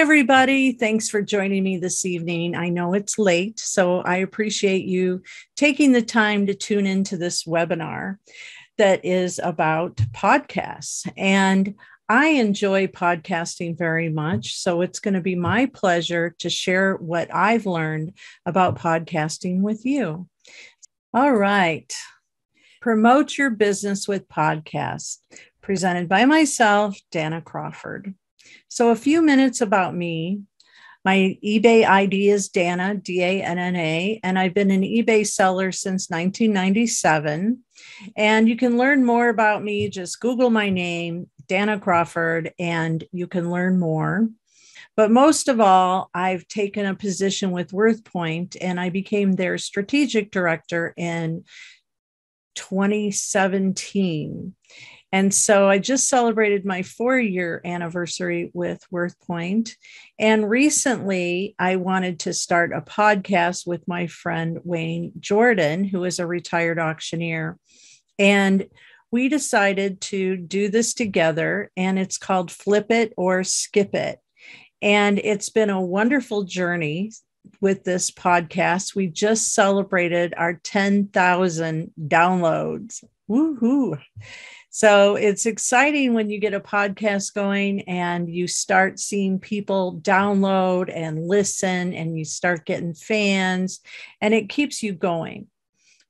everybody. Thanks for joining me this evening. I know it's late, so I appreciate you taking the time to tune into this webinar that is about podcasts. And I enjoy podcasting very much. So it's going to be my pleasure to share what I've learned about podcasting with you. All right. Promote your business with podcasts, presented by myself, Danna Crawford. So, a few minutes about me. My eBay ID is Danna, D A N N A, and I've been an eBay seller since 1997. And you can learn more about me. Just Google my name, Danna Crawford, and you can learn more. But most of all, I've taken a position with WorthPoint and I became their strategic director in 2017. And so I just celebrated my four year anniversary with WorthPoint. And recently I wanted to start a podcast with my friend Wayne Jordan, who is a retired auctioneer. And we decided to do this together, and it's called Flip It or Skip It. And it's been a wonderful journey with this podcast. We just celebrated our 10,000 downloads. Woohoo! So it's exciting when you get a podcast going and you start seeing people download and listen and you start getting fans and it keeps you going.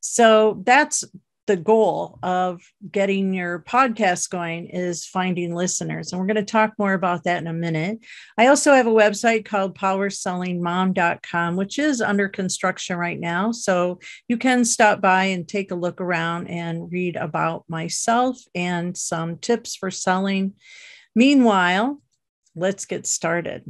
So that's the goal of getting your podcast going is finding listeners. And we're going to talk more about that in a minute. I also have a website called powersellingmom.com, which is under construction right now. So you can stop by and take a look around and read about myself and some tips for selling. Meanwhile, let's get started.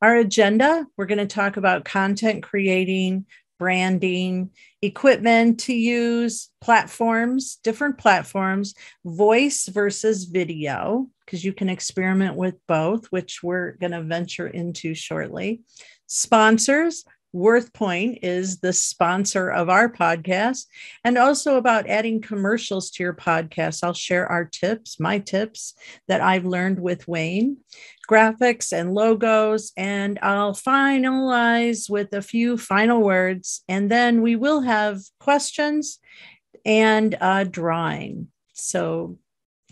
Our agenda we're going to talk about content creating, branding, equipment to use, platforms, different platforms, voice versus video, because you can experiment with both, which we're going to venture into shortly. Sponsors, WorthPoint is the sponsor of our podcast, and also about adding commercials to your podcast. I'll share our tips, my tips that I've learned with Wayne, graphics and logos, and I'll finalize with a few final words, and then we will have questions and a drawing. So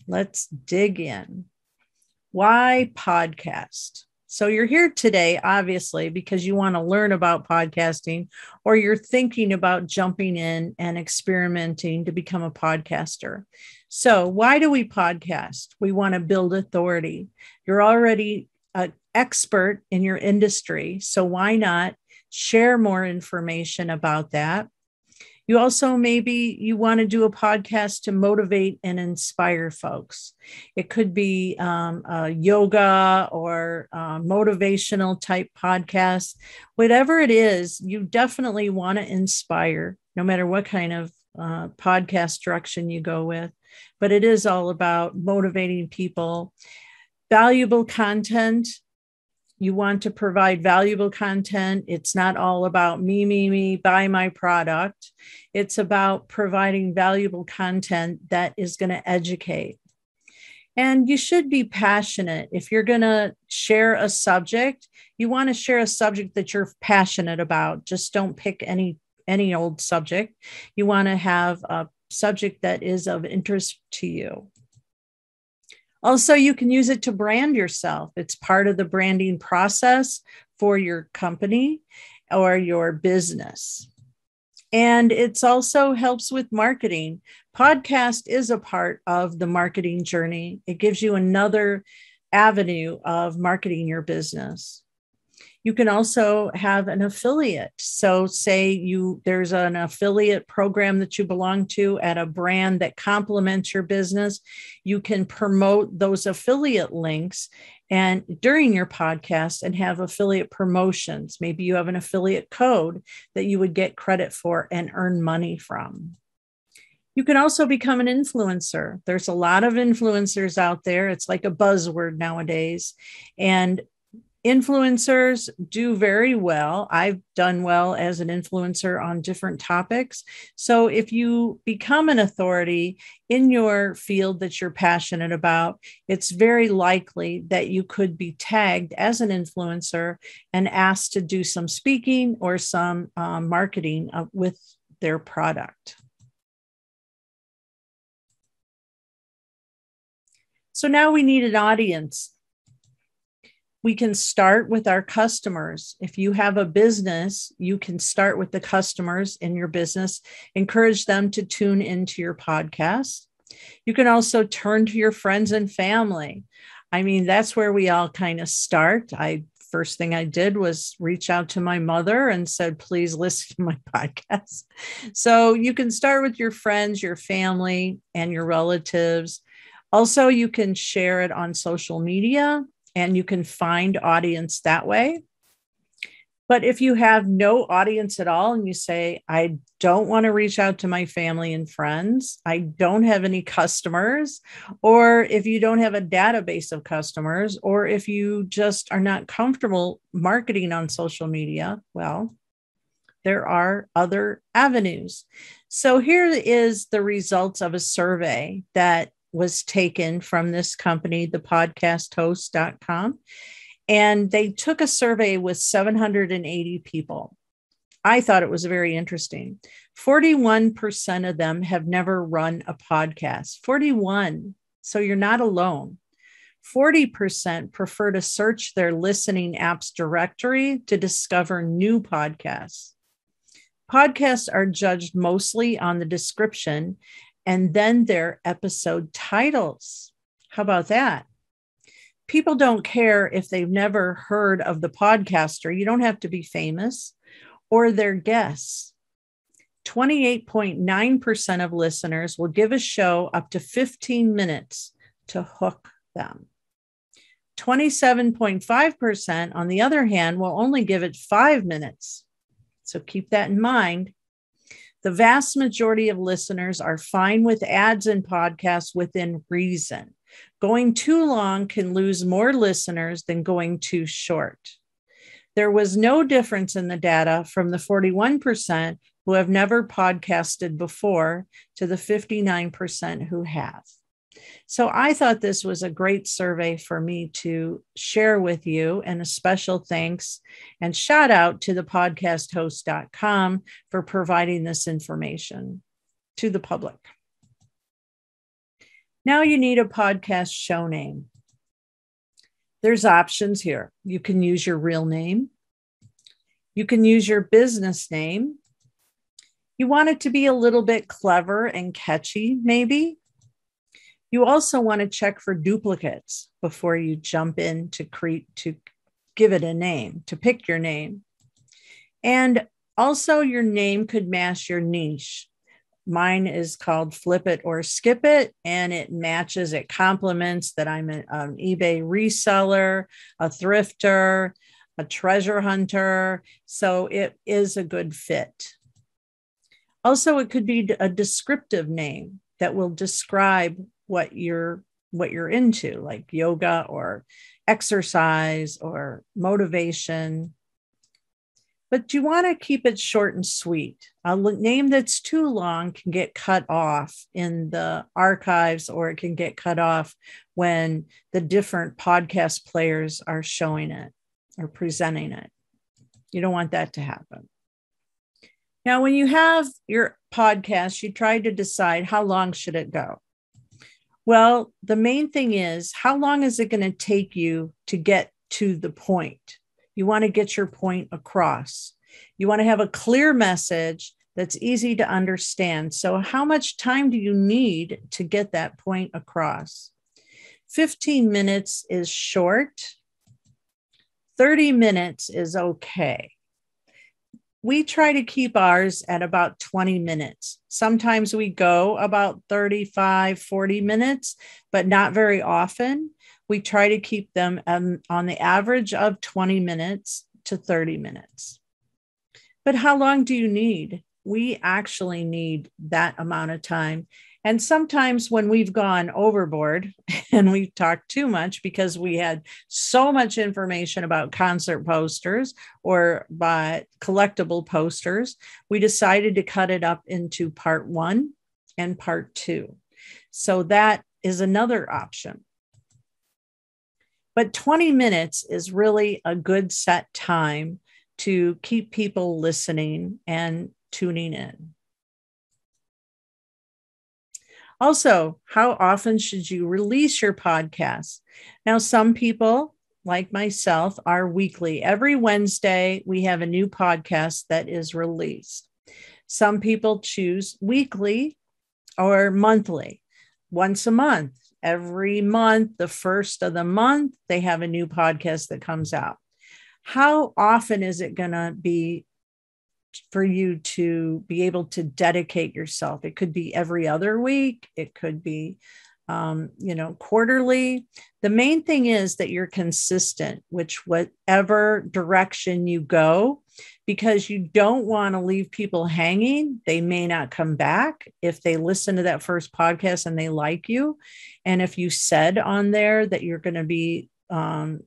let's dig in. Why podcast? So you're here today, obviously, because you want to learn about podcasting or you're thinking about jumping in and experimenting to become a podcaster. So, why do we podcast? We want to build authority. You're already an expert in your industry. So, why not share more information about that? You also maybe you want to do a podcast to motivate and inspire folks. It could be um, a yoga or a motivational type podcast. Whatever it is, you definitely want to inspire, no matter what kind of uh, podcast direction you go with. But it is all about motivating people. Valuable content you want to provide valuable content. It's not all about me, me, me, buy my product. It's about providing valuable content that is going to educate. And you should be passionate. If you're going to share a subject, you want to share a subject that you're passionate about. Just don't pick any any old subject. You want to have a subject that is of interest to you. Also, you can use it to brand yourself. It's part of the branding process for your company or your business. And it's also helps with marketing. Podcast is a part of the marketing journey. It gives you another avenue of marketing your business. You can also have an affiliate. So say you there's an affiliate program that you belong to at a brand that complements your business, you can promote those affiliate links and during your podcast and have affiliate promotions. Maybe you have an affiliate code that you would get credit for and earn money from. You can also become an influencer. There's a lot of influencers out there. It's like a buzzword nowadays. And Influencers do very well. I've done well as an influencer on different topics. So, if you become an authority in your field that you're passionate about, it's very likely that you could be tagged as an influencer and asked to do some speaking or some um, marketing uh, with their product. So, now we need an audience we can start with our customers. If you have a business, you can start with the customers in your business, encourage them to tune into your podcast. You can also turn to your friends and family. I mean, that's where we all kind of start. I first thing I did was reach out to my mother and said, please listen to my podcast. So you can start with your friends, your family, and your relatives. Also, you can share it on social media and you can find audience that way. But if you have no audience at all and you say, I don't want to reach out to my family and friends, I don't have any customers, or if you don't have a database of customers, or if you just are not comfortable marketing on social media, well, there are other avenues. So here is the results of a survey that was taken from this company, thepodcasthost.com. And they took a survey with 780 people. I thought it was very interesting. 41% of them have never run a podcast. 41. So you're not alone. 40% prefer to search their listening apps directory to discover new podcasts. Podcasts are judged mostly on the description and then their episode titles. How about that? People don't care if they've never heard of the podcaster. You don't have to be famous or their guests. 28.9% of listeners will give a show up to 15 minutes to hook them. 27.5%, on the other hand, will only give it five minutes. So keep that in mind. The vast majority of listeners are fine with ads and podcasts within reason. Going too long can lose more listeners than going too short. There was no difference in the data from the 41% who have never podcasted before to the 59% who have. So I thought this was a great survey for me to share with you. And a special thanks and shout out to the podcasthost.com for providing this information to the public. Now you need a podcast show name. There's options here. You can use your real name. You can use your business name. You want it to be a little bit clever and catchy, maybe. You also want to check for duplicates before you jump in to create to give it a name, to pick your name. And also your name could match your niche. Mine is called Flip It or Skip It, and it matches, it complements that I'm an um, eBay reseller, a thrifter, a treasure hunter. So it is a good fit. Also, it could be a descriptive name that will describe what you're what you're into like yoga or exercise or motivation. But you want to keep it short and sweet? A name that's too long can get cut off in the archives or it can get cut off when the different podcast players are showing it or presenting it. You don't want that to happen. Now when you have your podcast you try to decide how long should it go well, the main thing is how long is it going to take you to get to the point? You want to get your point across. You want to have a clear message that's easy to understand. So, how much time do you need to get that point across? 15 minutes is short, 30 minutes is okay we try to keep ours at about 20 minutes. Sometimes we go about 35, 40 minutes, but not very often. We try to keep them um, on the average of 20 minutes to 30 minutes. But how long do you need? we actually need that amount of time. And sometimes when we've gone overboard and we've talked too much because we had so much information about concert posters or by collectible posters, we decided to cut it up into part one and part two. So that is another option. But 20 minutes is really a good set time to keep people listening and tuning in. Also, how often should you release your podcast? Now, some people, like myself, are weekly. Every Wednesday, we have a new podcast that is released. Some people choose weekly or monthly, once a month. Every month, the first of the month, they have a new podcast that comes out. How often is it going to be for you to be able to dedicate yourself. It could be every other week, it could be, um, you know, quarterly. The main thing is that you're consistent, which whatever direction you go, because you don't want to leave people hanging. They may not come back if they listen to that first podcast and they like you. And if you said on there that you're going to be um,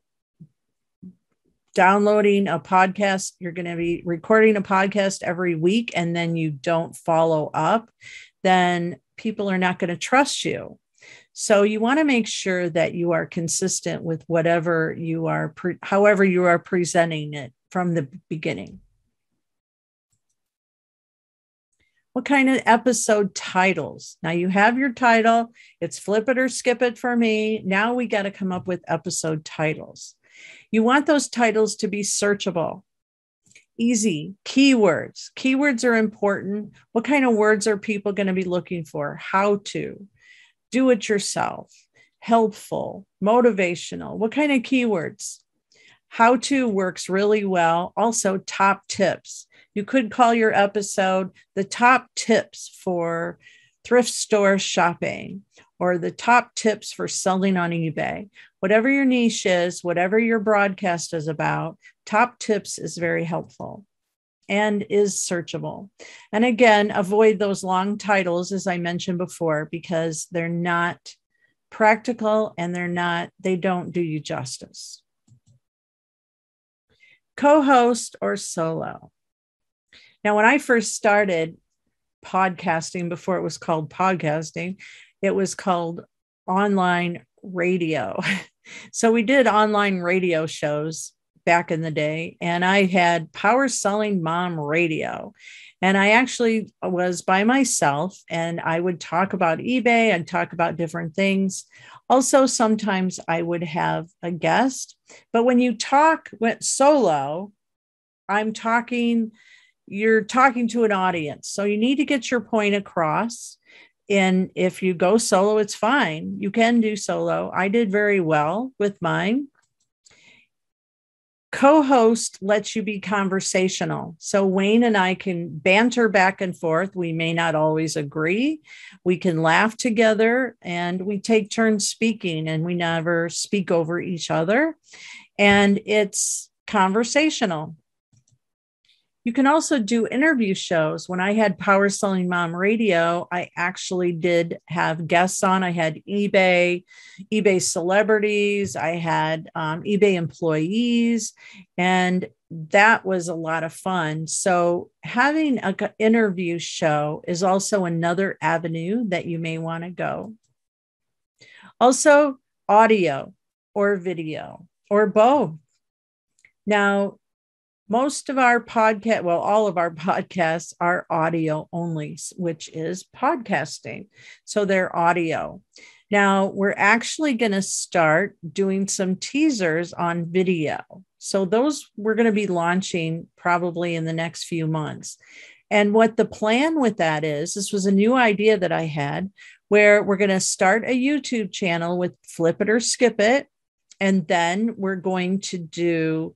downloading a podcast, you're going to be recording a podcast every week, and then you don't follow up, then people are not going to trust you. So you want to make sure that you are consistent with whatever you are, pre- however you are presenting it from the beginning. What kind of episode titles? Now you have your title. It's flip it or skip it for me. Now we got to come up with episode titles. You want those titles to be searchable, easy, keywords. Keywords are important. What kind of words are people going to be looking for? How to, do it yourself, helpful, motivational. What kind of keywords? How to works really well. Also, top tips. You could call your episode the top tips for thrift store shopping or the top tips for selling on eBay. Whatever your niche is, whatever your broadcast is about, top tips is very helpful and is searchable. And again, avoid those long titles, as I mentioned before, because they're not practical and they're not, they don't do you justice. Co host or solo. Now, when I first started podcasting, before it was called podcasting, it was called online radio. so we did online radio shows back in the day, and I had Power Selling Mom Radio. And I actually was by myself, and I would talk about eBay and talk about different things. Also, sometimes I would have a guest. But when you talk went solo, I'm talking, you're talking to an audience. So you need to get your point across. And if you go solo, it's fine. You can do solo. I did very well with mine. Co host lets you be conversational. So Wayne and I can banter back and forth. We may not always agree. We can laugh together and we take turns speaking and we never speak over each other. And it's conversational. You can also do interview shows. When I had Power Selling Mom Radio, I actually did have guests on. I had eBay, eBay celebrities, I had um, eBay employees, and that was a lot of fun. So, having an interview show is also another avenue that you may want to go. Also, audio or video or both. Now, most of our podcast, well, all of our podcasts are audio only, which is podcasting. So they're audio. Now we're actually going to start doing some teasers on video. So those we're going to be launching probably in the next few months. And what the plan with that is, this was a new idea that I had where we're going to start a YouTube channel with Flip It or Skip It. And then we're going to do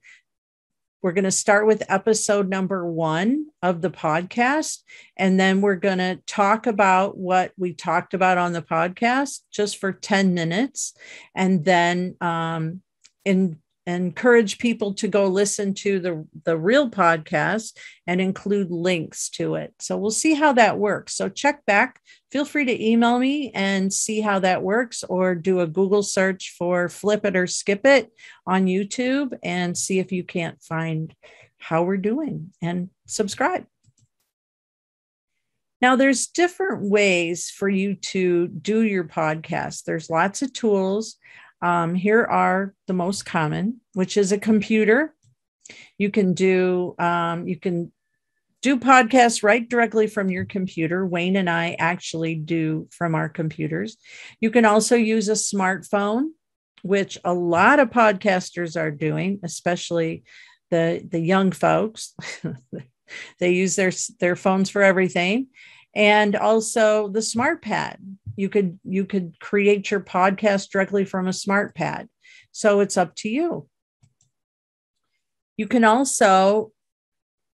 we're going to start with episode number one of the podcast, and then we're going to talk about what we talked about on the podcast just for 10 minutes. And then um, in encourage people to go listen to the, the real podcast and include links to it. So we'll see how that works. So check back. Feel free to email me and see how that works, or do a Google search for Flip It or Skip It on YouTube and see if you can't find how we're doing and subscribe. Now, there's different ways for you to do your podcast. There's lots of tools. Um, here are the most common, which is a computer. You can do um, you can do podcasts right directly from your computer. Wayne and I actually do from our computers. You can also use a smartphone, which a lot of podcasters are doing, especially the the young folks. they use their their phones for everything and also the smart pad you could you could create your podcast directly from a smart pad. So it's up to you. You can also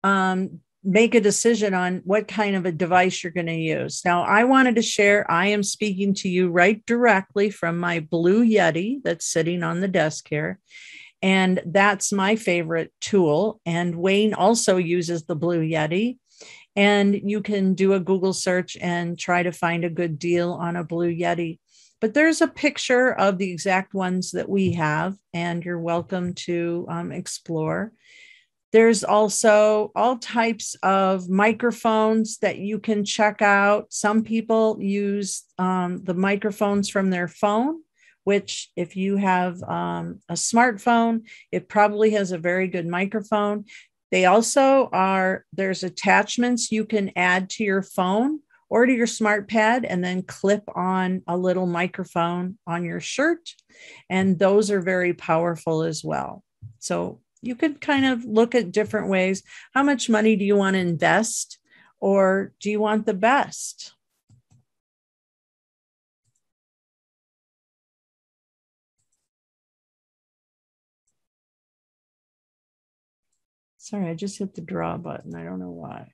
um, make a decision on what kind of a device you're going to use. Now i wanted to share i am speaking to you right directly from my blue yeti that's sitting on the desk here. And that's my favorite tool. And wayne also uses the blue yeti and you can do a Google search and try to find a good deal on a Blue Yeti. But there's a picture of the exact ones that we have, and you're welcome to um, explore. There's also all types of microphones that you can check out. Some people use um, the microphones from their phone, which, if you have um, a smartphone, it probably has a very good microphone. They also are, there's attachments you can add to your phone or to your smart pad and then clip on a little microphone on your shirt. And those are very powerful as well. So you could kind of look at different ways. How much money do you want to invest? Or do you want the best? Sorry, I just hit the draw button. I don't know why.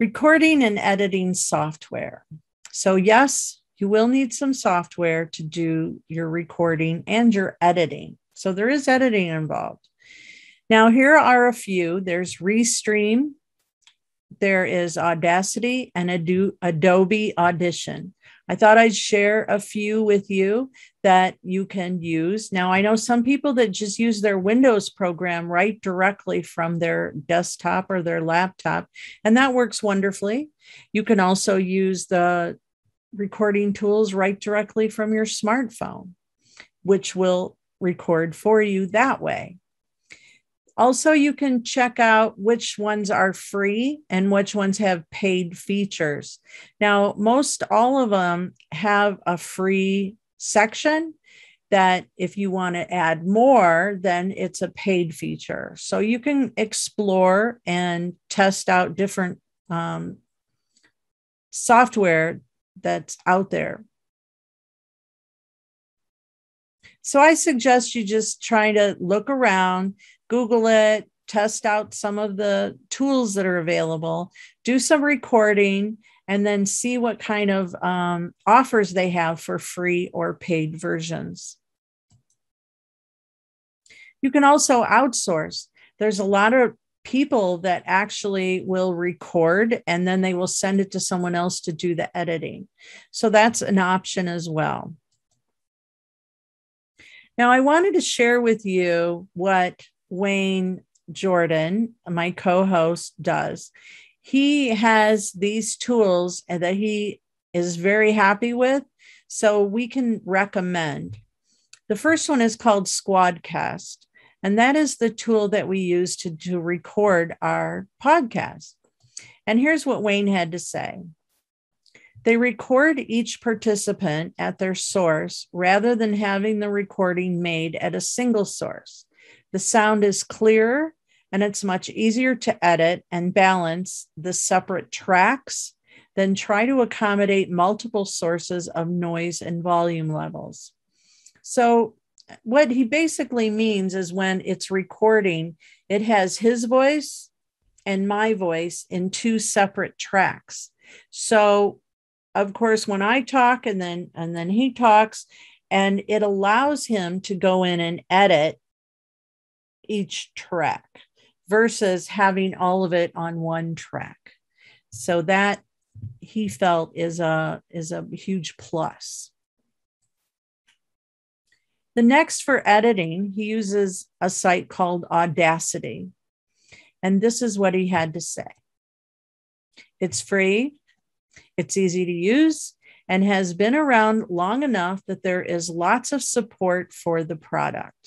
Recording and editing software. So, yes, you will need some software to do your recording and your editing. So, there is editing involved. Now, here are a few there's Restream, there is Audacity, and Adobe Audition. I thought I'd share a few with you that you can use. Now, I know some people that just use their Windows program right directly from their desktop or their laptop, and that works wonderfully. You can also use the recording tools right directly from your smartphone, which will record for you that way. Also, you can check out which ones are free and which ones have paid features. Now, most all of them have a free section that if you want to add more, then it's a paid feature. So you can explore and test out different um, software that's out there. So I suggest you just try to look around, Google it, test out some of the tools that are available, do some recording, and then see what kind of um, offers they have for free or paid versions. You can also outsource. There's a lot of people that actually will record and then they will send it to someone else to do the editing. So that's an option as well. Now, I wanted to share with you what Wayne Jordan, my co host, does. He has these tools that he is very happy with. So we can recommend. The first one is called Squadcast, and that is the tool that we use to, to record our podcast. And here's what Wayne had to say they record each participant at their source rather than having the recording made at a single source. The sound is clearer and it's much easier to edit and balance the separate tracks than try to accommodate multiple sources of noise and volume levels. So, what he basically means is when it's recording, it has his voice and my voice in two separate tracks. So, of course, when I talk and then and then he talks, and it allows him to go in and edit each track versus having all of it on one track. So that he felt is a is a huge plus. The next for editing, he uses a site called Audacity. And this is what he had to say. It's free, it's easy to use, and has been around long enough that there is lots of support for the product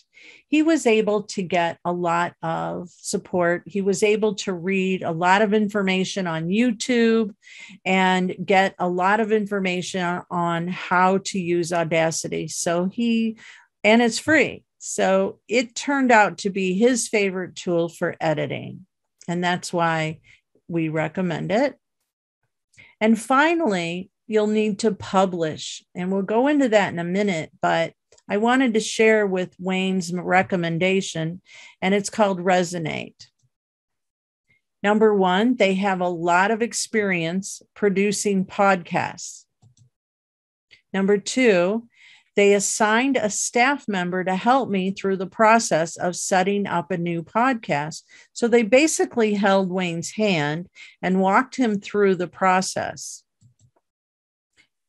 he was able to get a lot of support. He was able to read a lot of information on YouTube and get a lot of information on how to use Audacity. So he, and it's free. So it turned out to be his favorite tool for editing. And that's why we recommend it. And finally, you'll need to publish. And we'll go into that in a minute, but I wanted to share with Wayne's recommendation, and it's called Resonate. Number one, they have a lot of experience producing podcasts. Number two, they assigned a staff member to help me through the process of setting up a new podcast. So they basically held Wayne's hand and walked him through the process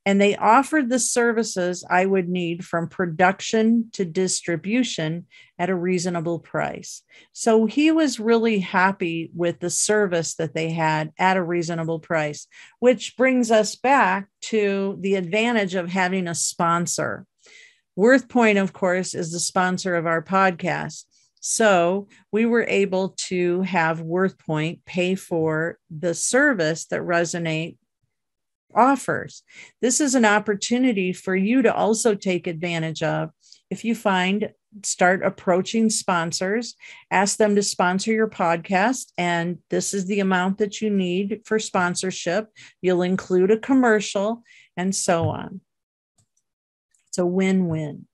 and they offered the services I would need from production to distribution at a reasonable price. So he was really happy with the service that they had at a reasonable price, which brings us back to the advantage of having a sponsor. WorthPoint, of course, is the sponsor of our podcast. So we were able to have WorthPoint pay for the service that Resonate offers. This is an opportunity for you to also take advantage of. If you find, start approaching sponsors, ask them to sponsor your podcast, and this is the amount that you need for sponsorship. You'll include a commercial and so on. It's a win win.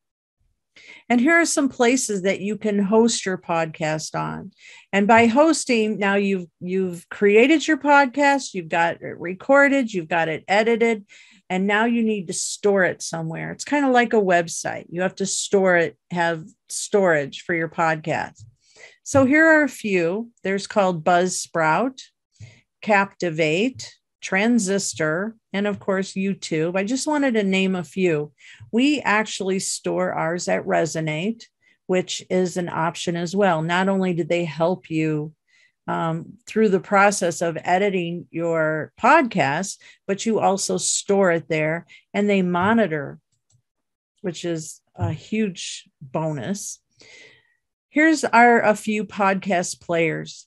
And here are some places that you can host your podcast on. And by hosting, now you've you've created your podcast, you've got it recorded, you've got it edited, and now you need to store it somewhere. It's kind of like a website. You have to store it, have storage for your podcast. So here are a few. There's called Buzzsprout, Captivate, Transistor, and of course, YouTube. I just wanted to name a few. We actually store ours at Resonate, which is an option as well. Not only do they help you um, through the process of editing your podcast, but you also store it there and they monitor, which is a huge bonus. Here's our a few podcast players.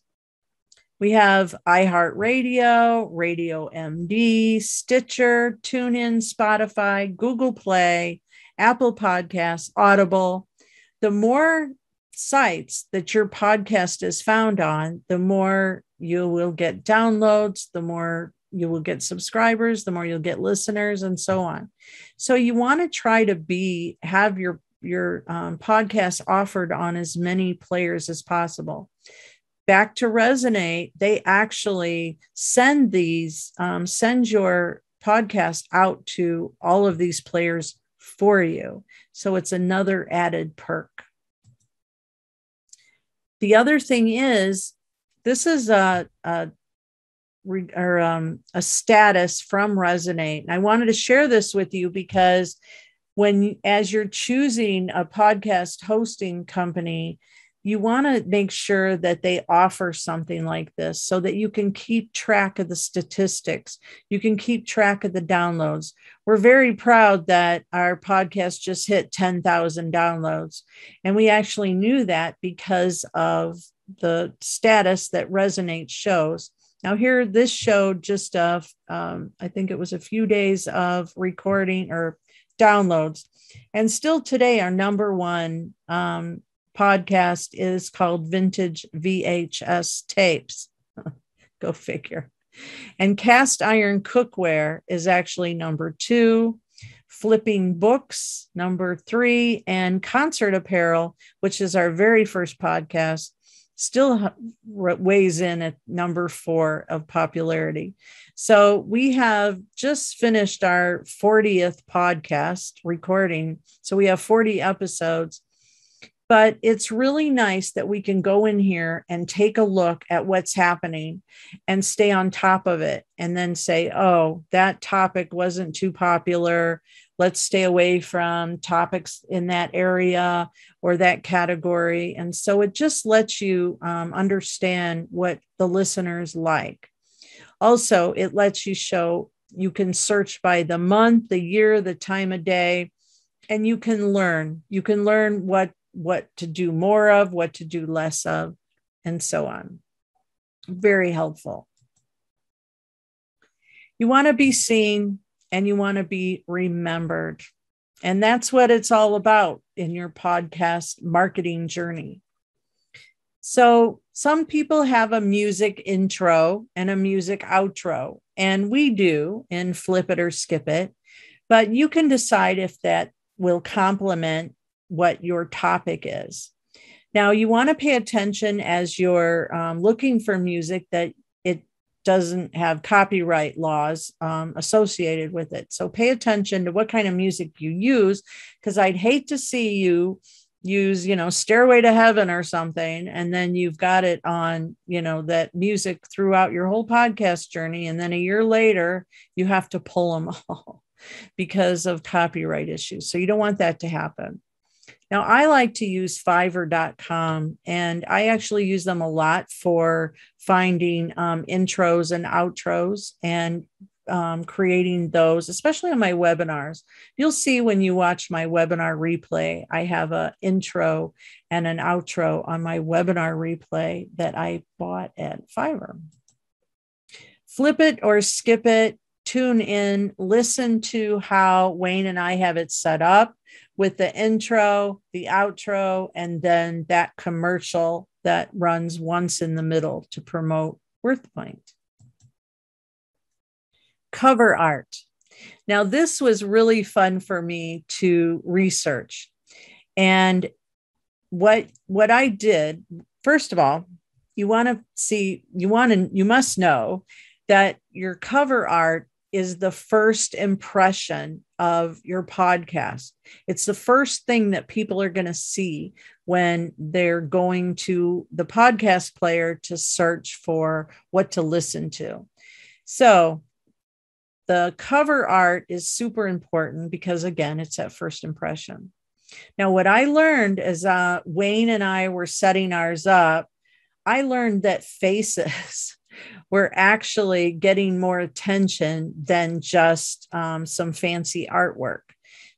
We have iHeartRadio, Radio MD, Stitcher, TuneIn, Spotify, Google Play, Apple Podcasts, Audible. The more sites that your podcast is found on, the more you will get downloads, the more you will get subscribers, the more you'll get listeners, and so on. So you want to try to be have your your um, podcast offered on as many players as possible back to resonate they actually send these um, send your podcast out to all of these players for you. So it's another added perk. The other thing is this is a, a or um, a status from resonate. And i wanted to share this with you because when as you're choosing a podcast hosting company you want to make sure that they offer something like this so that you can keep track of the statistics. You can keep track of the downloads. We're very proud that our podcast just hit 10,000 downloads. And we actually knew that because of the status that Resonate shows. Now, here, this showed just, uh, um, I think it was a few days of recording or downloads. And still today, our number one um, podcast is called Vintage VHS Tapes. Go figure. And cast iron cookware is actually number two, flipping books, number three, and concert apparel, which is our very first podcast, still weighs in at number four of popularity. So we have just finished our 40th podcast recording. So we have 40 episodes. But it's really nice that we can go in here and take a look at what's happening and stay on top of it and then say, oh, that topic wasn't too popular let's stay away from topics in that area or that category. And so it just lets you um, understand what the listeners like. Also, it lets you show, you can search by the month, the year, the time of day, and you can learn. You can learn what what to do more of, what to do less of, and so on. Very helpful. You want to be seen and you want to be remembered. And that's what it's all about in your podcast marketing journey. So, some people have a music intro and a music outro, and we do in Flip It or Skip It, but you can decide if that will complement what your topic is. Now, you want to pay attention as you're um, looking for music that it doesn't have copyright laws um, associated with it. So pay attention to what kind of music you use, because I'd hate to see you use, you know, Stairway to Heaven or something, and then you've got it on, you know, that music throughout your whole podcast journey. And then a year later, you have to pull them all because of copyright issues. So you don't want that to happen. Now, I like to use fiverr.com and I actually use them a lot for finding um, intros and outros and um, creating those, especially on my webinars. You'll see when you watch my webinar replay, I have an intro and an outro on my webinar replay that I bought at Fiverr. Flip it or skip it, tune in, listen to how Wayne and I have it set up with the intro, the outro, and then that commercial that runs once in the middle to promote WorthPoint. Cover art. Now, this was really fun for me to research. And what, what I did, first of all, you want to see, you want to, you must know that your cover art is the first impression of your podcast. It's the first thing that people are going to see when they're going to the podcast player to search for what to listen to. So, the cover art is super important because, again, it's that first impression. Now, what I learned as uh, Wayne and I were setting ours up, I learned that faces we're actually getting more attention than just um, some fancy artwork.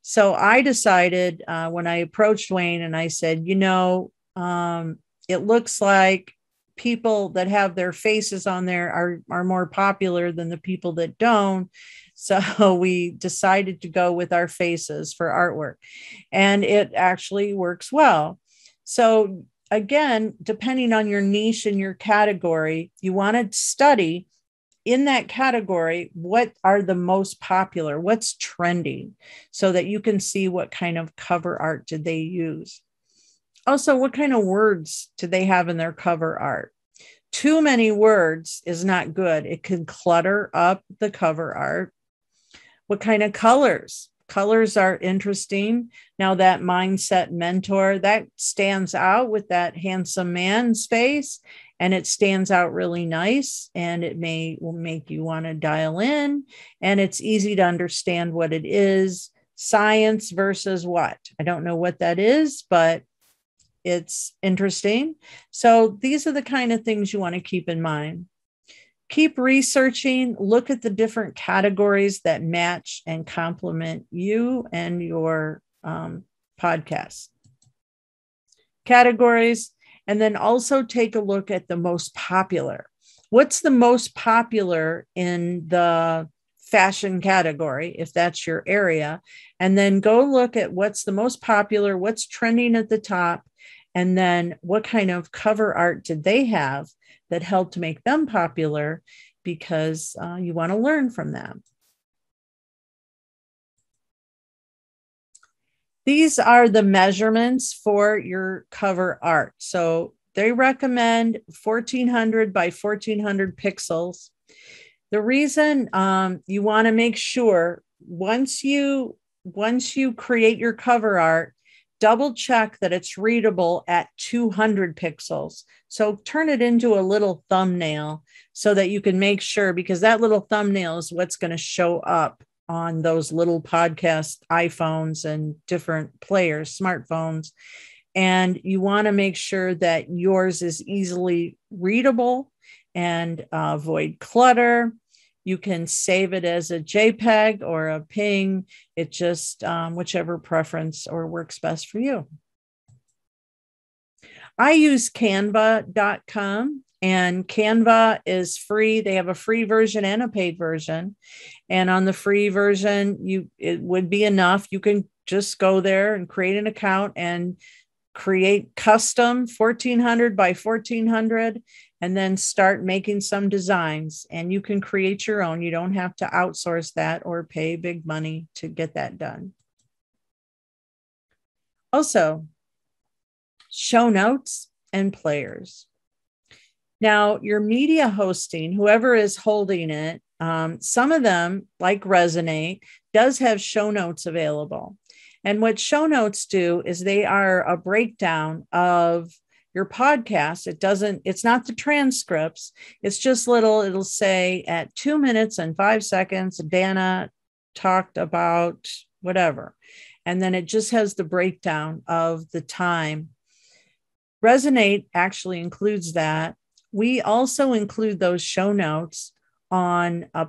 So I decided uh, when I approached Wayne and I said, you know, um, it looks like people that have their faces on there are, are more popular than the people that don't. So we decided to go with our faces for artwork, and it actually works well. So again, depending on your niche and your category, you want to study in that category what are the most popular, what's trending, so that you can see what kind of cover art did they use. Also, what kind of words do they have in their cover art? Too many words is not good. It can clutter up the cover art. What kind of colors? Colors are interesting. Now that mindset mentor that stands out with that handsome man's face and it stands out really nice and it may will make you want to dial in and it's easy to understand what it is. Science versus what? I don't know what that is but it's interesting. So these are the kind of things you want to keep in mind keep researching, look at the different categories that match and complement you and your um, podcast categories. And then also take a look at the most popular. What's the most popular in the fashion category, if that's your area? And then go look at what's the most popular, what's trending at the top, and then what kind of cover art did they have that helped make them popular because uh, you want to learn from them. These are the measurements for your cover art. So they recommend 1400 by 1400 pixels. The reason um, you want to make sure once you once you create your cover art, double check that it's readable at 200 pixels. So turn it into a little thumbnail so that you can make sure, because that little thumbnail is what's going to show up on those little podcast iPhones and different players, smartphones. And you want to make sure that yours is easily readable and uh, avoid clutter. You can save it as a JPEG or a ping. It just um, whichever preference or works best for you. I use canva.com and Canva is free. They have a free version and a paid version. And on the free version, you it would be enough. You can just go there and create an account and create custom 1400 by 1400 and then start making some designs and you can create your own. You don't have to outsource that or pay big money to get that done. Also show notes and players. Now your media hosting whoever is holding it um, some of them like resonate does have show notes available. And what show notes do is they are a breakdown of your podcast. It doesn't, it's not the transcripts. It's just little, it'll say at two minutes and five seconds, Danna talked about whatever. And then it just has the breakdown of the time. Resonate actually includes that. We also include those show notes on a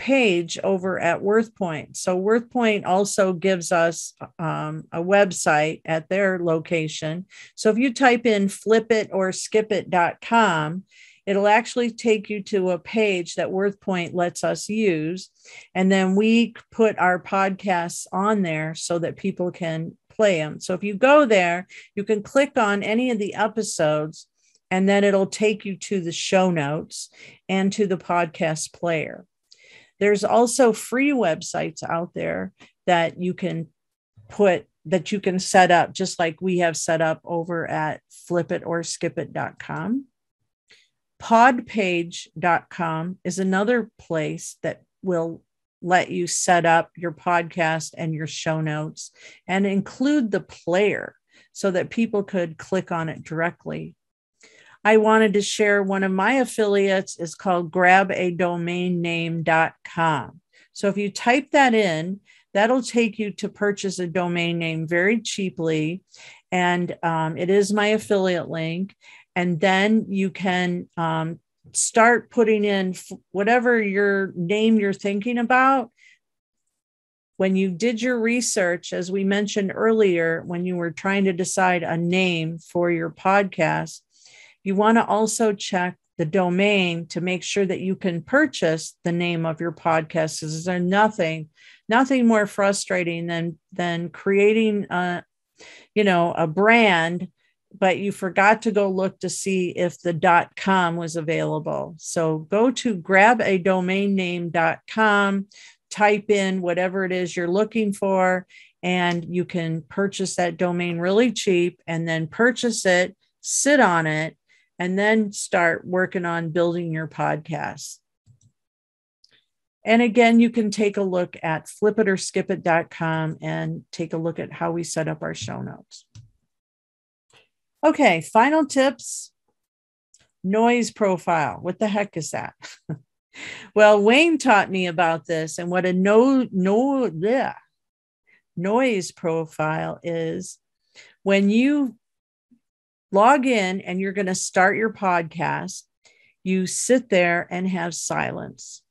page over at WorthPoint. So WorthPoint also gives us um, a website at their location. So if you type in flipit or skipit.com, it'll actually take you to a page that WorthPoint lets us use. And then we put our podcasts on there so that people can play them. So if you go there, you can click on any of the episodes and then it'll take you to the show notes and to the podcast player. There's also free websites out there that you can put that you can set up just like we have set up over at flipitorskipit.com. Podpage.com is another place that will let you set up your podcast and your show notes and include the player so that people could click on it directly I wanted to share one of my affiliates is called grabadomainname.com. So if you type that in, that'll take you to purchase a domain name very cheaply. And um, it is my affiliate link. And then you can um, start putting in whatever your name you're thinking about. When you did your research, as we mentioned earlier, when you were trying to decide a name for your podcast, you want to also check the domain to make sure that you can purchase the name of your podcast. Is there nothing, nothing more frustrating than than creating a, you know, a brand, but you forgot to go look to see if the .com was available. So go to grab a domain grabadomainname.com, type in whatever it is you're looking for, and you can purchase that domain really cheap and then purchase it, sit on it, and then start working on building your podcast. And again, you can take a look at flipitorskipit.com and take a look at how we set up our show notes. Okay, final tips noise profile. What the heck is that? well, Wayne taught me about this and what a no, no, yeah, noise profile is when you log in and you're going to start your podcast, you sit there and have silence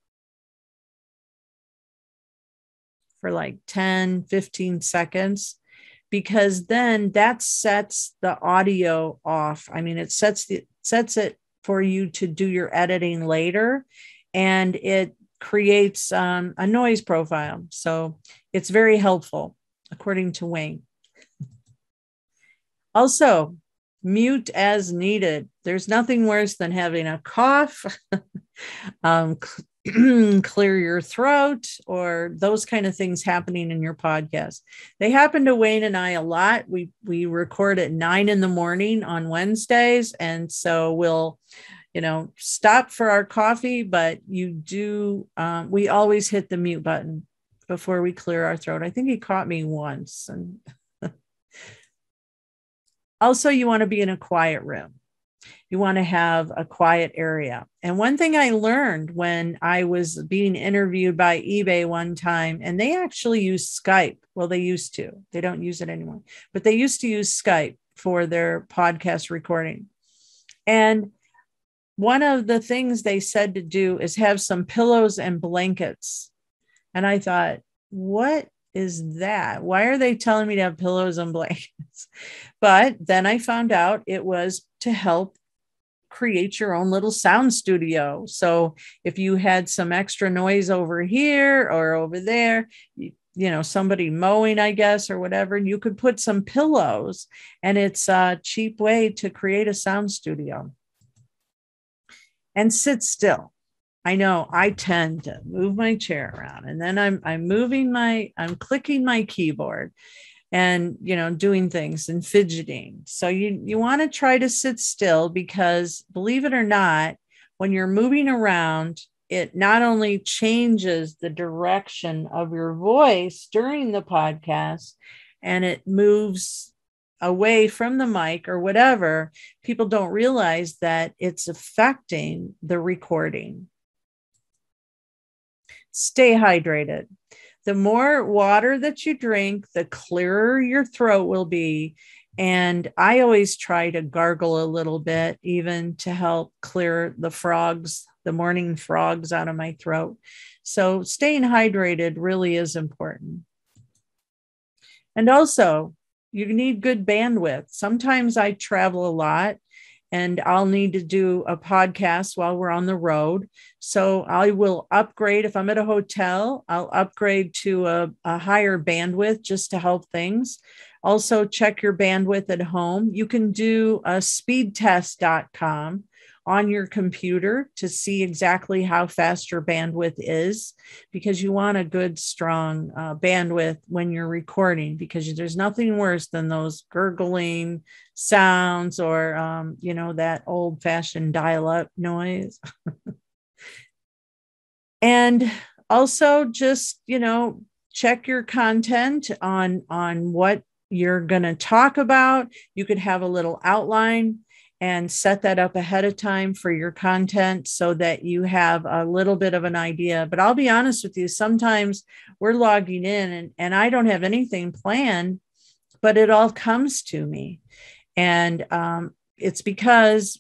for like 10, 15 seconds because then that sets the audio off. I mean, it sets the sets it for you to do your editing later and it creates um, a noise profile. So it's very helpful, according to Wayne. Also, mute as needed. There's nothing worse than having a cough, um, clear your throat or those kind of things happening in your podcast. They happen to Wayne and I a lot. We we record at nine in the morning on Wednesdays, and so we'll you know stop for our coffee but you do um, we always hit the mute button before we clear our throat i think he caught me once and also you want to be in a quiet room you want to have a quiet area. And one thing I learned when I was being interviewed by eBay one time, and they actually use Skype. Well, they used to, they don't use it anymore, but they used to use Skype for their podcast recording. And one of the things they said to do is have some pillows and blankets. And I thought, what is that? Why are they telling me to have pillows and blankets? But then I found out it was to help create your own little sound studio. So if you had some extra noise over here or over there, you, you know, somebody mowing, I guess, or whatever, you could put some pillows and it's a cheap way to create a sound studio. And sit still. I know I tend to move my chair around and then I'm I'm moving my I'm clicking my keyboard and you know doing things and fidgeting. So you you want to try to sit still because believe it or not when you're moving around it not only changes the direction of your voice during the podcast and it moves away from the mic or whatever people don't realize that it's affecting the recording stay hydrated the more water that you drink, the clearer your throat will be. And I always try to gargle a little bit, even to help clear the frogs, the morning frogs out of my throat. So staying hydrated really is important. And also, you need good bandwidth. Sometimes I travel a lot and I'll need to do a podcast while we're on the road. So I will upgrade if I'm at a hotel, I'll upgrade to a, a higher bandwidth just to help things. Also, check your bandwidth at home. You can do a speedtest.com on your computer to see exactly how fast your bandwidth is because you want a good strong uh, bandwidth when you're recording because there's nothing worse than those gurgling sounds or um, you know that old fashioned dial up noise. And also just you know check your content on on what you're going to talk about. You could have a little outline and set that up ahead of time for your content so that you have a little bit of an idea. But I'll be honest with you, sometimes we're logging in and, and I don't have anything planned, but it all comes to me. And um, it's because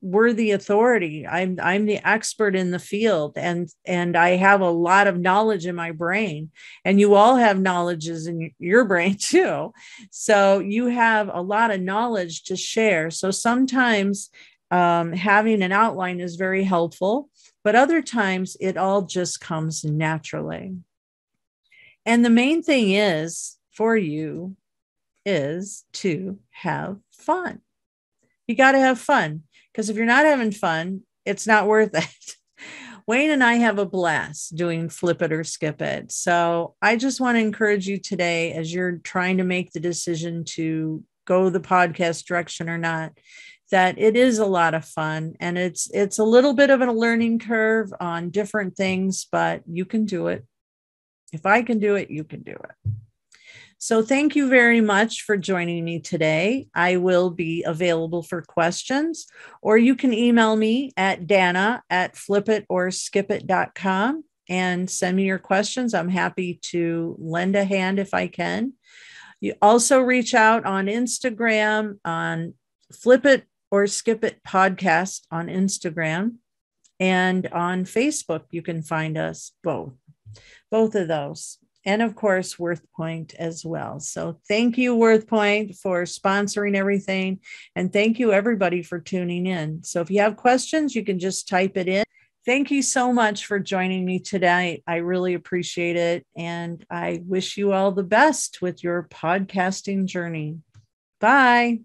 we're the authority. I'm i'm the expert in the field and and i have a lot of knowledge in my brain and you all have knowledges in your brain too. So you have a lot of knowledge to share. So sometimes um, having an outline is very helpful but other times it all just comes naturally. And the main thing is for you is to have fun. You got to have fun because if you're not having fun, it's not worth it. Wayne and I have a blast doing flip it or skip it. So I just want to encourage you today as you're trying to make the decision to go the podcast direction or not that it is a lot of fun and it's it's a little bit of a learning curve on different things but you can do it if i can do it you can do it so, thank you very much for joining me today. I will be available for questions, or you can email me at danna at flipitorskipit.com and send me your questions. I'm happy to lend a hand if I can. You also reach out on Instagram on Flip It or Skip It podcast on Instagram and on Facebook. You can find us both, both of those and of course WorthPoint as well. So thank you WorthPoint for sponsoring everything and thank you everybody for tuning in. So if you have questions, you can just type it in. Thank you so much for joining me today. I really appreciate it and I wish you all the best with your podcasting journey. Bye.